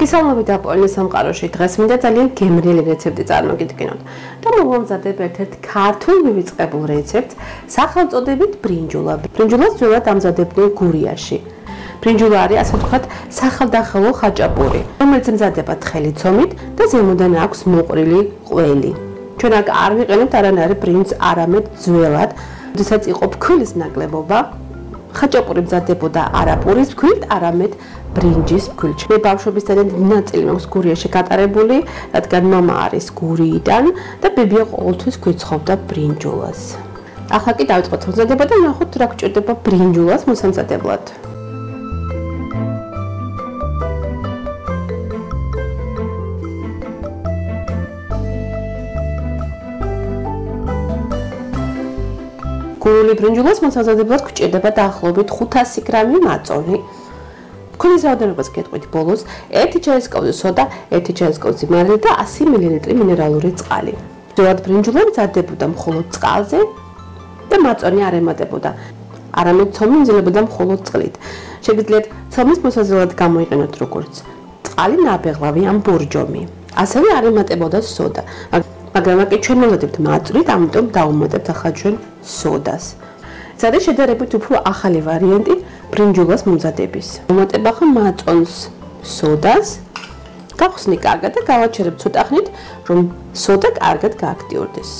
მოგესალმებით აპოლინის სამყაროში. დღეს მინდა ძალიან გემრიელი რეცეპტი წარმოგიდგინოთ. და მოვამზადებ ერთ-ერთ ქართულ მივიწყებულ რეცეპტს სახელწოდებით ბრინჯულა. ბრინჯულას ძველად ამზადებდნენ გურიაში. ბრინჯულა არის ასე ვთქვათ სახელდახელო ხაჭაპური, რომელიც მზადება თხელი ცომით და ზემოდან აქვს მოყრილი ყველი. ჩვენ აქ არ ვიყენებთ არანაირი ბრინჯს, არამედ ძველად, როდესაც იყო ფქვილის ნაკლებობა, ხაჭაპური მზადებოდა არაპურის ფქვილით, არამედ ბრინჯის ფქვილით. მე ბავშვობის ძალიან ნაწილი მაქვს გურიაში გატარებული, რადგან мама არის გურიიდან და ბებია ყოველთვის გვიცხოვდა ბრინჯულას. ახლა კი დავიწყოთ მზადება და ნახოთ რა გჭირდება ბრინჯულას მოსამზადებლად. გურული ბრინჯულას მოსაზრებლად გვჭირდება დაახლოებით 500 გრამი მაწონი. ქონის რაოდენობას გეტყვით ბოლოს: 1 ჩაისკოვი სოდა, 1 ჩაისკოვი მარილი და 100 მლ მინერალური წყალი. ძველად ბრინჯული მზადდებოდა მხოლოდ წყალზე და მაწონი არ ემატებოდა. არამედ ცომი მზილებოდა მხოლოდ წყლით. შეგიძლიათ ცომის მოსაზრებლად გამოიყენოთ როგორც წყალი, ნაბეღლავი ან ბორჯომი. ასევე არ ემატებოდა სოდა. მაგრამ აქ ჩვენ მოვედებთ მაწვრით, ამიტომ დავუმატებთ ახლა ჩვენ სოდას. ზადა შედარებით უფრო ახალი ვარიანტი ბრინჯულას მომზადების. მომატებ ახლა მაწონს სოდას. გახსნი კარგად და გავაჩერებ ცოტა ხნით, რომ სოდა კარგად გააქტიურდეს.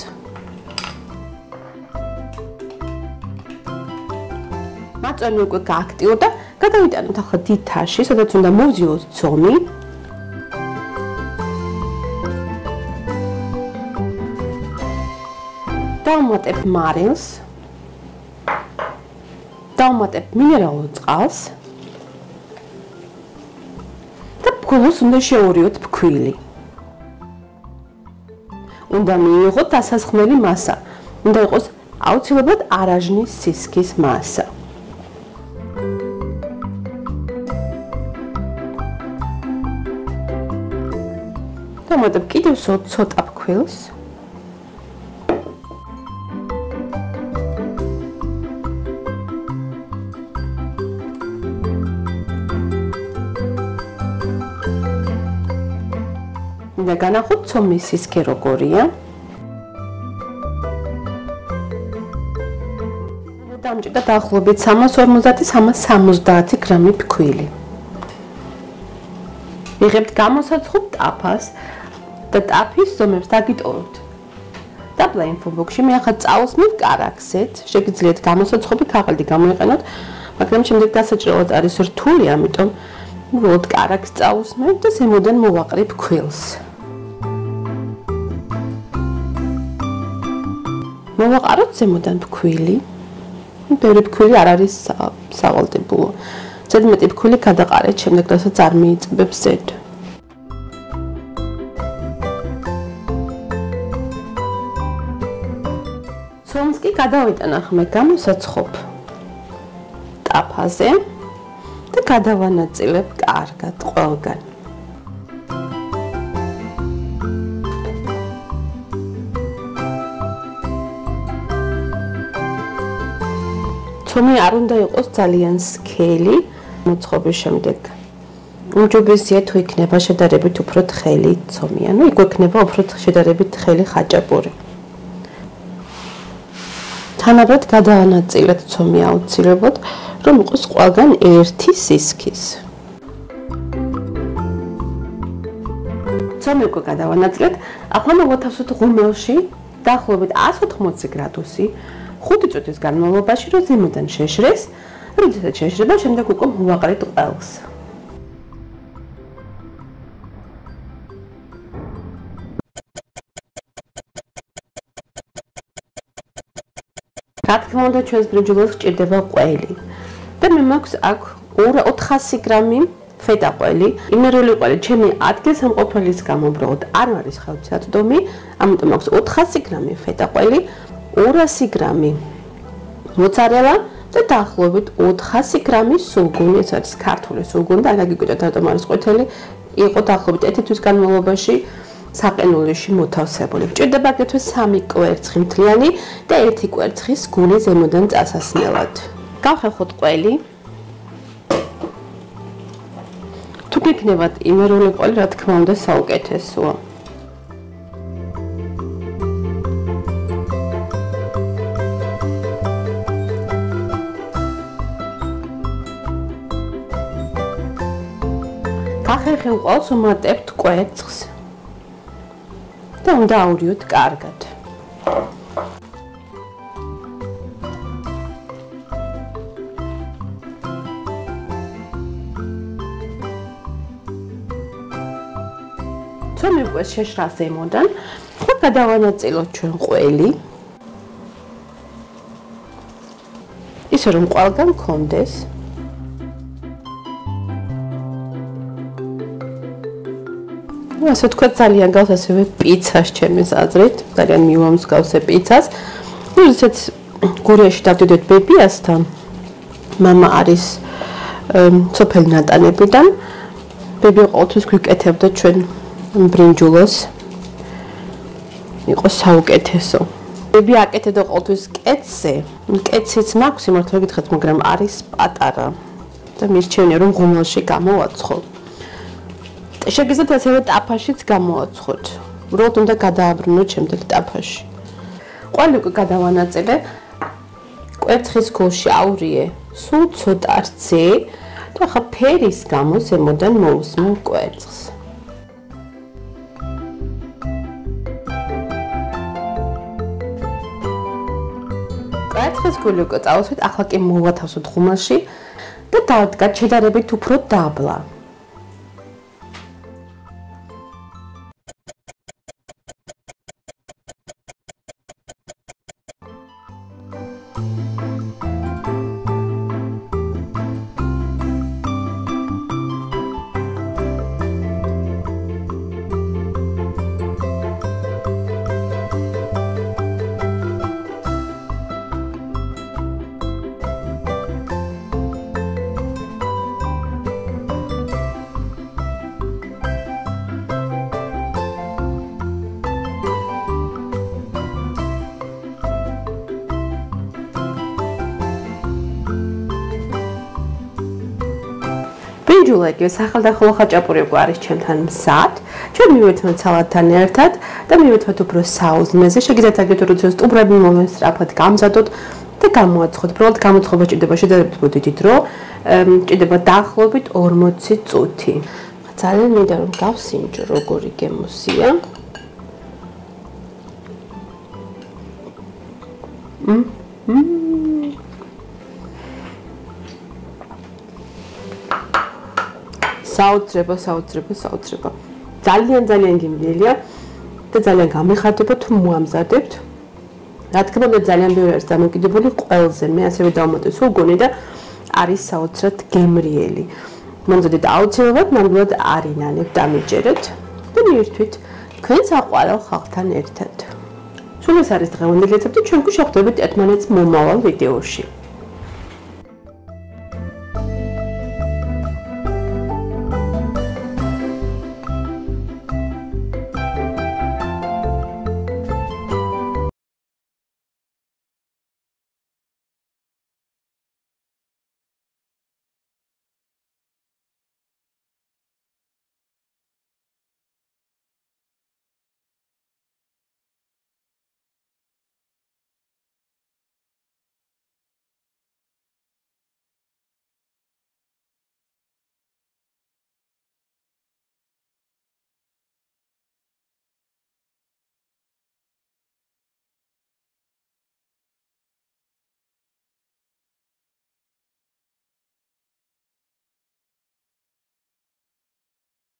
მაწონი უკვე გააქტიურდა, გადავიტანოთ ახლა დიდ თაში, სადაც უნდა მოვზიოს ცომი. დავუმატებ მარილს დავუმატებ მინერალურ წყალს და ფქვილს უნდა შეურიოთ ფქვილი. უნდა მიიღოთ დასასხმელი მასა. უნდა იყოს აუცილებლად არაჟნის სისქის მასა. დავუმატებ კიდევ ცოტა ფქვილს მინდა განახოთ ცომის სისქე როგორია. დამჭირდა დაახლოებით 350-370 გრამი ფქვილი. მიღებთ გამოსაცხობ ტაფას და ტაფის ზომებს დაგიტოვებთ. და პლეინფობოქსში მე ახლა წაუსმით კარაქსეთ, შეგიძლიათ გამოსაცხობი ქაღალდი გამოიყენოთ, მაგრამ შემდეგ დასაჭრელად არის რთული, ამიტომ უბრალოდ კარაქს წაუსმევ და ზემოდან მოვაყრებ ქვილს. მოვაყაროთ ზემოდან ფქვილი. ბევრი ფქვილი არ არის სავალდებულო. ზედმეტი ფქვილი გადაყარეთ, შემდეგ რასაც არ მიიწებებს ზედ. ცომსკი გადავიტანა ხმე გამოსაცხობ ტაფაზე და გადავანაწილებ კარგად ყველგან. თუმი არ უნდა იყოს ძალიან სქელი მოწყობის შემდეგ. უჯობესია თუ იქნება შედარებით უფრო თხელი ცომი, ანუ იქ იქნება უფრო შედარებით თხელი ხაჭაპური. თანაბრად გადაანაწილეთ ცომი აუცილებლად, რომ იყოს ყველგან ერთი სისქის. ცომი უკვე გადაანაწილეთ, ახლა მოვათავსოთ ღუმელში დაახლოებით 180 გრადუსი 5 წუთის განმავლობაში რო ზემოდან შეშრეს, როდესაც შეშრება, შემდეგ უკვე მოვაყრეთ ყელს. რა თქმა უნდა, ჩვენს ბრინჯულს გჭირდება ყველი. და მე მაქვს აქ 400 გრამი ფეტა ყველი. იმერული ყველი ჩემი ადგილსამყოფელის გამო უბრალოდ არ არის ხელმისაწვდომი, ამიტომ აქვს 400 გრამი ფეტა ყველი. 200 გრამი მოცარელა და დაახლოებით 400 გრამი სულგუნი, ეს არის ქართული სულგუნი და აგიგიტოთ რატომ არის ყვითელი, იყო დაახლოებით 1 თვის განმავლობაში საყენულში მოთავსებული. ჭირდება აგრეთვე 3 კვერცხი მთლიანი და 1 კვერცხის გული ზემოდან წასასნელად. გავხეხოთ ყველი. თუ გიქნებათ იმერული ყველი, რა თქმა უნდა, საუკეთესოა. ახერხენ ყოლს უმატებთ კვერცხს და უნდა აურიოთ კარგად. ჩვენ მიყვეს შეშრას ემოდან, ხო გადავანაწილოთ ჩვენ ყველი. ისე რომ ყველგან კონდეს ну ასე თქვა ძალიან გავს ასევე პიცას ჩემის აზრით ძალიან მიუამსგავსე პიცას ну ისეთ გურიაში დავდიდეთ ბებიასთან мама არის სოფელ ნატანებიდან ბები ყოველთვის გვიკეთებდა ჩვენ ბრინჯულოს იყო საუკეთესო ბები აკეთებდა ყოველთვის კეცზე კეციც მაქვს იმართლა გითხეთ მაგრამ არის პატარა და მირჩენია რომ ღუმელში გამოვაცხო შეგიძლიათ ასევე ტაფაშიც გამოაცხოთ. უბრალოდ უნდა გადააბრუნოთ შემდეგ ტაფაში. ყვალი უკვე გადავანაწილე. კვერცხის გულში აურიე სულ ცოტა რცე და ხა ფერის გამო ზემოდან მოусმენ კვერცხს. კვერცხის გული უკვე წავსვით, ახლა კი მოვათავსოთ ხუმაში და დავდგათ შედარებით უფრო დაბლა. ბრინჯულა იგივე სახელდახელო ხაჭაპური უკვე არის ჩემთან მსად. ჩვენ მივერთმევთ სალათთან ერთად და მივერთმევთ უფრო საუზმეზე. შეგიძლიათ აგეთ როცა სტუბრები მომესწრაფოთ, გამზადოთ და გამოაცხოთ. პრობლემად გამოცხობა ჭირდება შედარებით უფრო დიდი დრო. ჭირდება დაახლოებით 40 წუთი. ძალიან მინდა რომ გავსინჯო როგორი გემოსია. მმ მმ საოცრება, საოცრება, საოცრება. ძალიან ძალიან გიმრიელია და ძალიან გამიხარდება თუ მოამზადებთ. რა თქმა უნდა ძალიან ბევრი არის დამოკიდებული ყველზე. მე ასევე დავმოწე სულ გონი და არის საოცრად გემრიელი. მომზადეთ აუცილებლად ნამდვილად არინანებ დამიჯერეთ და მიირთვით თქვენს აყვარელ ხალხთან ერთად. სულ ეს არის დღევანდელი რეცეპტი, ჩვენ გვშევხვდებით ერთმანეთს მომავალ ვიდეოში.